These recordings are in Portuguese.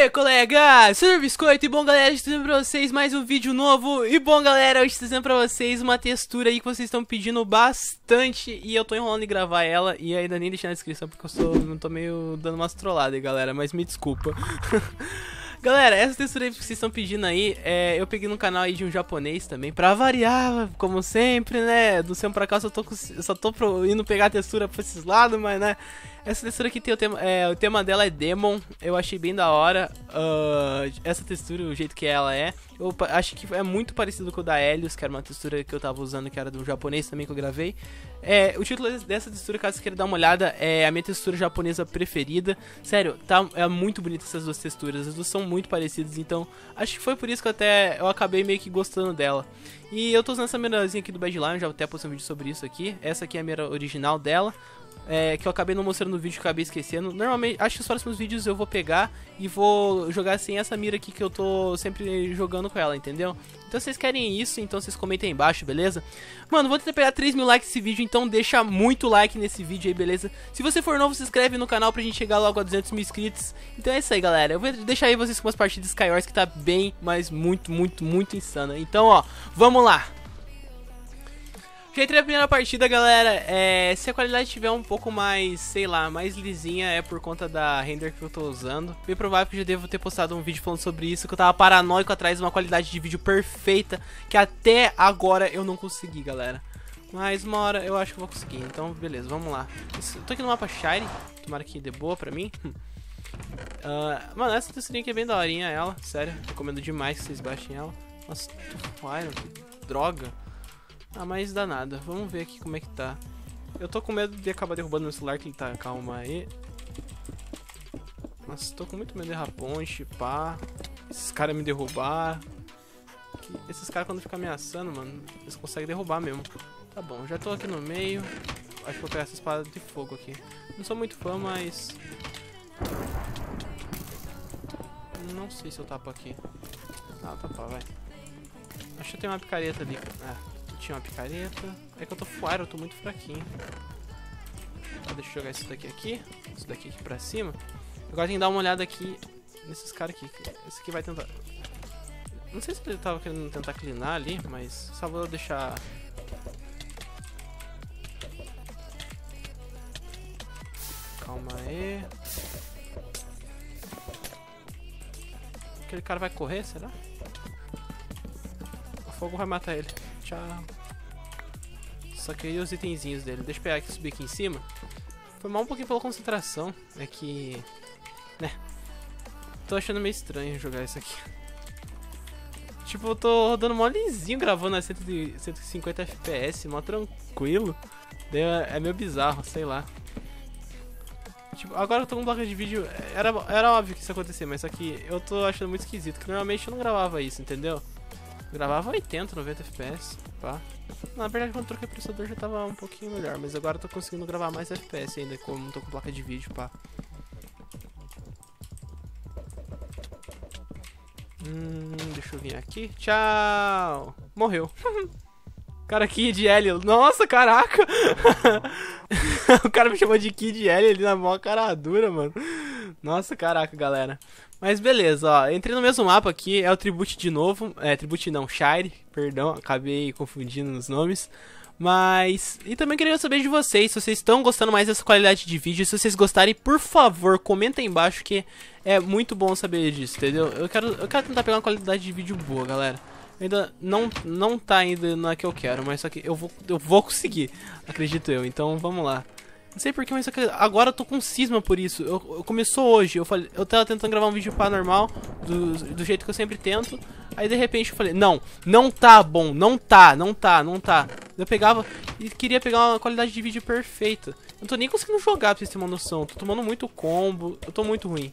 aí, colega? O Biscoito e bom, galera, estou trazendo pra vocês mais um vídeo novo. E bom, galera, hoje estou trazendo pra vocês uma textura aí que vocês estão pedindo bastante. E eu tô enrolando em gravar ela e ainda nem deixei na descrição porque eu sou, tô meio dando umas trolladas aí, galera, mas me desculpa Galera, essa textura que vocês estão pedindo aí, é, eu peguei no canal aí de um japonês também, pra variar, como sempre, né? Do céu pra cá eu só tô, só tô pro, indo pegar a textura pra esses lados, mas né? Essa textura aqui tem o tema, é, o tema dela é Demon, eu achei bem da hora. Uh, essa textura, o jeito que ela é, eu acho que é muito parecido com o da Helios, que era uma textura que eu tava usando, que era do japonês também que eu gravei. É, o título dessa textura, caso você queira dar uma olhada, é a minha textura japonesa preferida. Sério, tá, é muito bonita essas duas texturas, as duas são muito parecidas, então acho que foi por isso que eu até eu acabei meio que gostando dela. E eu tô usando essa mirazinha aqui do Badline, já até postei um vídeo sobre isso aqui. Essa aqui é a mira original dela é, que eu acabei não mostrando no vídeo que acabei esquecendo. Normalmente, acho que os próximos vídeos eu vou pegar e vou jogar sem essa mira aqui que eu tô sempre jogando com ela, entendeu? Então vocês querem isso, então vocês comentem aí embaixo, beleza? Mano, vou tentar pegar 3 mil likes nesse vídeo, então deixa muito like nesse vídeo aí, beleza? Se você for novo, se inscreve no canal pra gente chegar logo a 200 mil inscritos. Então é isso aí, galera. Eu vou deixar aí vocês com umas partidas Skywars que tá bem, mas muito, muito, muito insana. Então, ó, vamos lá! Já entrei na primeira partida, galera. É, se a qualidade estiver um pouco mais, sei lá, mais lisinha, é por conta da render que eu tô usando. Bem provável que eu já devo ter postado um vídeo falando sobre isso, que eu tava paranoico atrás de uma qualidade de vídeo perfeita, que até agora eu não consegui, galera. Mas uma hora eu acho que vou conseguir, então beleza, vamos lá. Eu tô aqui no mapa Shire, tomara que dê boa pra mim. Uh, mano, essa texturinha aqui é bem daorinha, ela, sério, recomendo demais que vocês baixem ela. Nossa, Iron, droga. Ah, mas dá nada. Vamos ver aqui como é que tá. Eu tô com medo de acabar derrubando meu celular que ele tá... Calma aí. Nossa, tô com muito medo de errar ponte, pá. Esses caras me derrubar. Esses caras quando ficam ameaçando, mano, eles conseguem derrubar mesmo. Tá bom, já tô aqui no meio. Acho que vou pegar essa espada de fogo aqui. Não sou muito fã, mas... Não sei se eu tapo aqui. Ah, tapar, vai. Acho que tem uma picareta ali. Ah, tinha uma picareta. É que eu tô fora, eu tô muito fraquinho. Ah, deixa eu jogar isso daqui aqui. Isso daqui aqui pra cima. Agora tem que dar uma olhada aqui nesses caras aqui. Esse aqui vai tentar... Não sei se ele tava querendo tentar clinar ali, mas só vou deixar... Calma aí. Aquele cara vai correr, será? O fogo vai matar ele. Tchau. Só queria os itenzinhos dele. Deixa eu pegar aqui, subir aqui em cima. Foi mal um pouquinho pela concentração. É que... Né. Tô achando meio estranho jogar isso aqui. Tipo, eu tô rodando mó lisinho gravando a 150 FPS, mó tranquilo. É meio bizarro, sei lá. Tipo, agora eu tô com placa de vídeo. Era, era óbvio que isso ia acontecer, mas só que eu tô achando muito esquisito. Que normalmente eu não gravava isso, entendeu? Gravava 80, 90 FPS, pá. Na verdade, quando troquei o processador já tava um pouquinho melhor, mas agora eu tô conseguindo gravar mais FPS ainda, como tô com placa de vídeo, pá. Hum, deixa eu vir aqui. Tchau! Morreu. cara, Kid L. Nossa, caraca! o cara me chamou de Kid L ali na mó cara dura, mano. Nossa, caraca, galera. Mas beleza, ó. Entrei no mesmo mapa aqui, é o Tribute de novo. É, Tribute não, Shire, perdão, acabei confundindo os nomes. Mas. E também queria saber de vocês, se vocês estão gostando mais dessa qualidade de vídeo. Se vocês gostarem, por favor, comenta aí embaixo que é muito bom saber disso, entendeu? Eu quero, eu quero tentar pegar uma qualidade de vídeo boa, galera. Ainda não, não tá ainda na que eu quero, mas só que eu vou, eu vou conseguir, acredito eu. Então vamos lá. Não sei porquê, mas agora eu tô com cisma por isso. Eu, eu, começou hoje, eu falei, eu tava tentando gravar um vídeo pá normal, do, do jeito que eu sempre tento. Aí de repente eu falei, não, não tá bom, não tá, não tá, não tá. Eu pegava e queria pegar uma qualidade de vídeo perfeita. Eu não tô nem conseguindo jogar pra vocês terem uma noção. Tô tomando muito combo, eu tô muito ruim.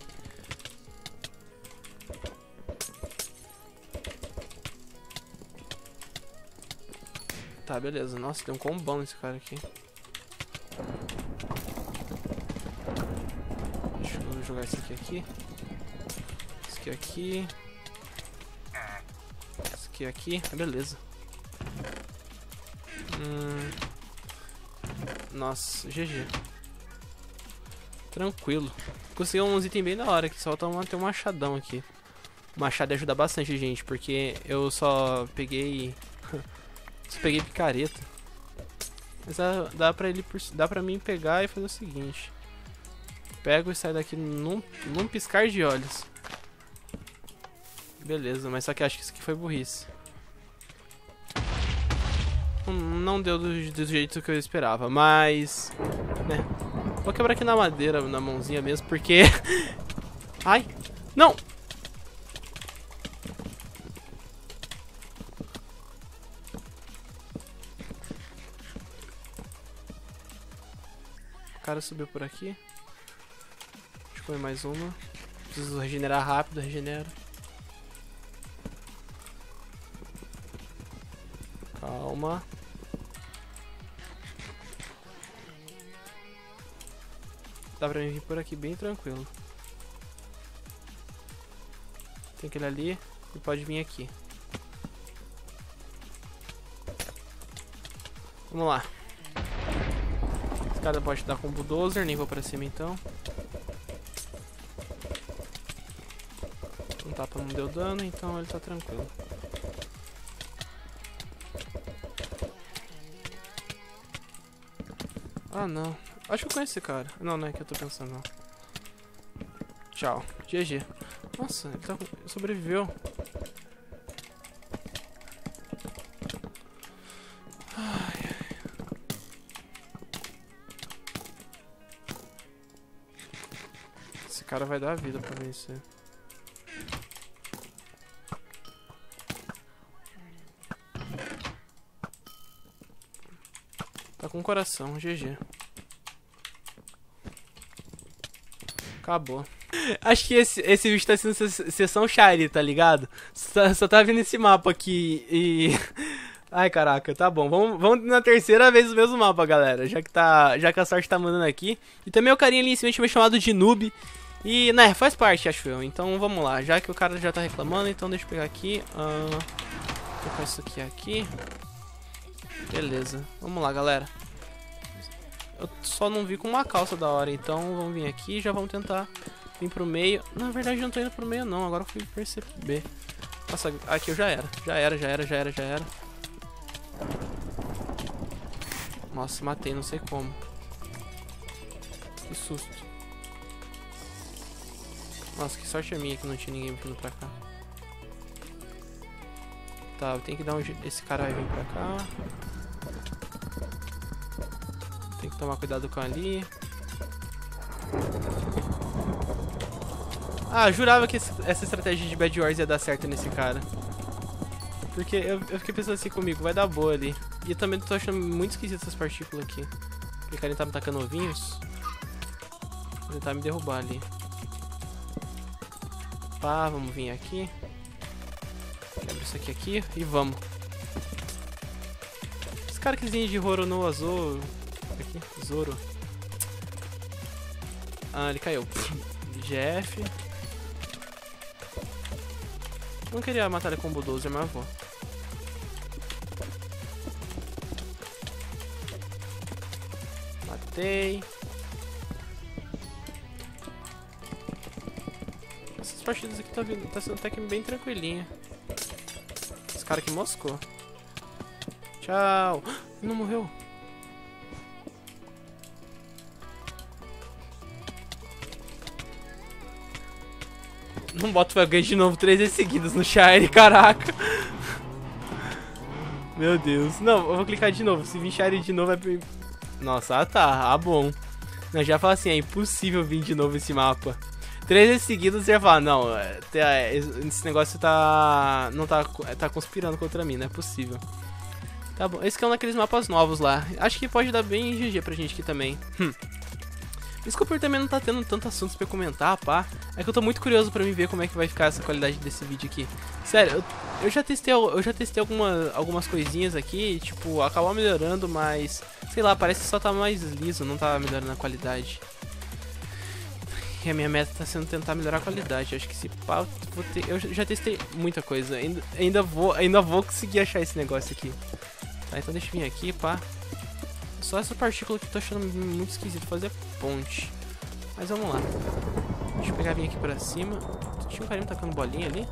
Tá, beleza. Nossa, tem um combão nesse cara aqui. Jogar isso aqui aqui. Isso aqui aqui. Isso aqui aqui. Ah, beleza. Hum. Nossa, GG. Tranquilo. Consegui uns itens bem da hora, que só tem um machadão aqui. O machado ajuda bastante, gente, porque eu só peguei... só peguei picareta. Mas dá, dá, pra ele, dá pra mim pegar e fazer o seguinte. Pego e saio daqui num, num piscar de olhos. Beleza, mas só que acho que isso aqui foi burrice. Hum, não deu do, do jeito que eu esperava, mas... Né, Vou quebrar aqui na madeira, na mãozinha mesmo, porque... Ai! Não! O cara subiu por aqui. Comer mais uma. Preciso regenerar rápido, regenera. Calma. Dá pra vir por aqui bem tranquilo. Tem aquele ali e pode vir aqui. Vamos lá. Esse pode dar com o bulldozer, nem vou pra cima então. Tapa não deu dano, então ele tá tranquilo. Ah não, Acho que eu conheço esse cara. Não, não é que eu tô pensando, não. Tchau. GG. Nossa, ele tá... sobreviveu. Esse cara vai dar a vida pra vencer. Tá com coração, GG. Acabou. Acho que esse, esse vídeo tá sendo sessão Shari, tá ligado? Só, só tá vindo esse mapa aqui e... Ai, caraca, tá bom. Vamos, vamos na terceira vez o mesmo mapa, galera. Já que, tá, já que a sorte tá mandando aqui. E também o carinha ali em cima tinha me chamado de noob. E, né, faz parte, acho eu. Então, vamos lá. Já que o cara já tá reclamando, então deixa eu pegar aqui. Uh, vou colocar isso aqui aqui. Beleza. Vamos lá, galera. Eu só não vi com uma calça da hora, então vamos vir aqui e já vamos tentar vir pro meio. Na verdade, eu não tô indo pro meio, não. Agora eu fui perceber. Nossa, aqui eu já era. Já era, já era, já era, já era. Nossa, matei, não sei como. Que susto. Nossa, que sorte a minha que não tinha ninguém vindo pra cá. Tá, eu tenho que dar um... Esse cara vai vir pra cá. Tomar cuidado com ali. Ah, jurava que essa estratégia de Bad Wars ia dar certo nesse cara. Porque eu, eu fiquei pensando assim comigo, vai dar boa ali. E eu também tô achando muito esquisito essas partículas aqui. Aquele cara tá me tacando ovinhos. Vou tentar me derrubar ali. Pá, vamos vir aqui. Quebra isso aqui aqui e vamos. Esse cara que de Roro no azul aqui? Zoro. Ah, ele caiu. GF. Não queria matar ele com o bulldozer, mas vou. Matei. Essas partidas aqui tá, vindo, tá sendo até que bem tranquilinha. Esse cara aqui moscou. Tchau. Não morreu. Não bota o ganhar de novo três vezes seguidas no Shire, caraca. Meu Deus. Não, eu vou clicar de novo. Se vir Shire de novo é... Nossa, ah tá. Ah, bom. Eu já falo assim, é impossível vir de novo esse mapa. Três vezes seguidas você já fala, não, é, é, esse negócio tá... Não tá... Tá conspirando contra mim, não é possível. Tá bom, esse aqui é um daqueles mapas novos lá. Acho que pode dar bem GG pra gente aqui também. Hum. Desculpa também não tá tendo tanto assuntos pra comentar, pá. É que eu tô muito curioso pra mim ver como é que vai ficar essa qualidade desse vídeo aqui. Sério, eu, eu já testei, eu já testei alguma, algumas coisinhas aqui, tipo, acabou melhorando, mas... Sei lá, parece que só tá mais liso, não tá melhorando a qualidade. E a minha meta tá sendo tentar melhorar a qualidade. Acho que se pá, vou ter, eu já testei muita coisa. Ainda, ainda, vou, ainda vou conseguir achar esse negócio aqui. Tá, então deixa eu vir aqui, pá. Só essa partícula que eu tô achando muito esquisito fazer ponte. Mas vamos lá. Deixa eu pegar vir aqui pra cima. Tinha um carinha tacando bolinha ali?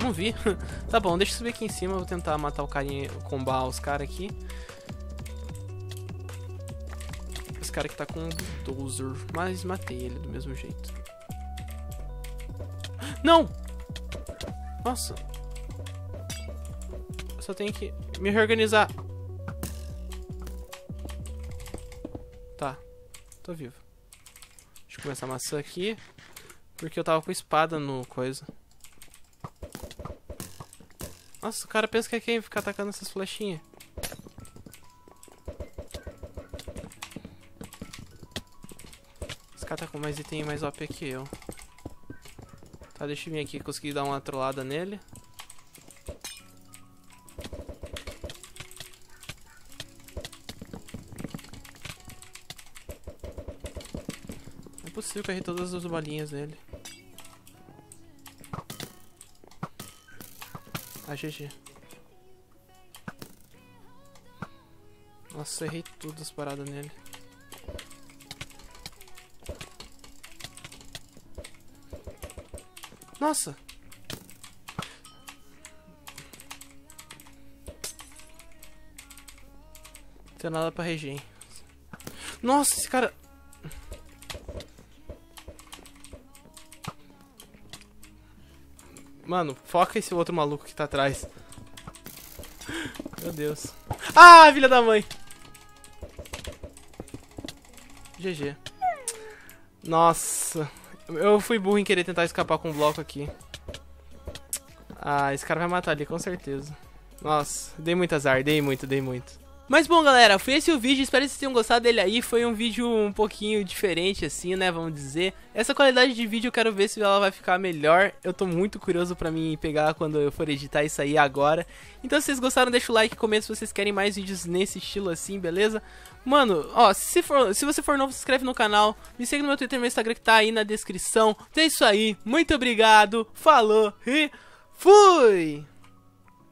Não vi. tá bom, deixa eu subir aqui em cima. Vou tentar matar o carinha, combar os caras aqui. Esse cara que tá com um bulldozer. Mas matei ele do mesmo jeito. Não! Nossa. Só tenho que me reorganizar. Tô vivo. Deixa eu começar a maçã aqui. Porque eu tava com espada no coisa. Nossa, o cara pensa que é quem ficar atacando essas flechinhas. Esse cara tá com mais item mais OP que eu. Tá, deixa eu vir aqui conseguir dar uma trollada nele. Eu errei todas as bolinhas nele. Ah, GG. Nossa, errei tudo as paradas nele. Nossa! Não tem nada pra regen. Nossa, esse cara... Mano, foca esse outro maluco que tá atrás. Meu Deus. Ah, filha da mãe! GG. Nossa. Eu fui burro em querer tentar escapar com um bloco aqui. Ah, esse cara vai matar ali, com certeza. Nossa, dei muito azar, dei muito, dei muito. Mas bom, galera, foi esse o vídeo, espero que vocês tenham gostado dele aí, foi um vídeo um pouquinho diferente assim, né, vamos dizer. Essa qualidade de vídeo eu quero ver se ela vai ficar melhor, eu tô muito curioso pra mim pegar quando eu for editar isso aí agora. Então se vocês gostaram, deixa o like, comenta se vocês querem mais vídeos nesse estilo assim, beleza? Mano, ó, se, for, se você for novo, se inscreve no canal, me segue no meu Twitter e meu Instagram que tá aí na descrição. Então é isso aí, muito obrigado, falou e fui!